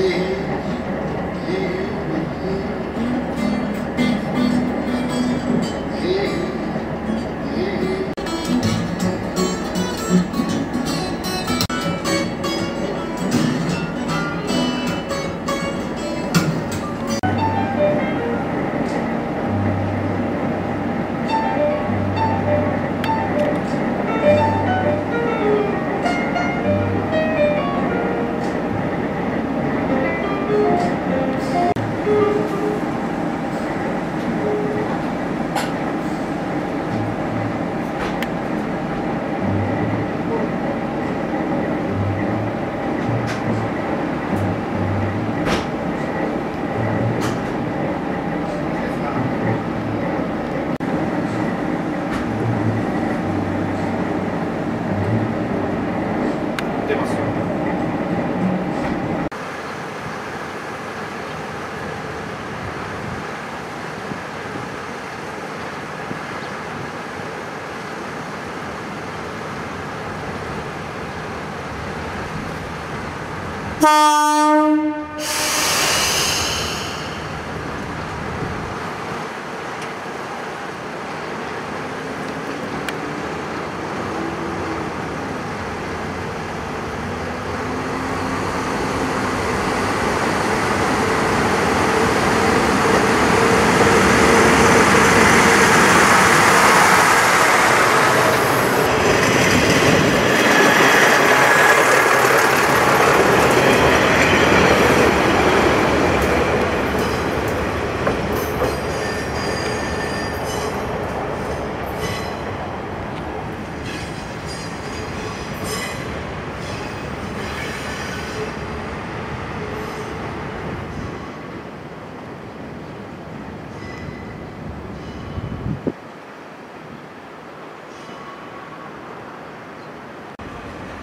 be ってます。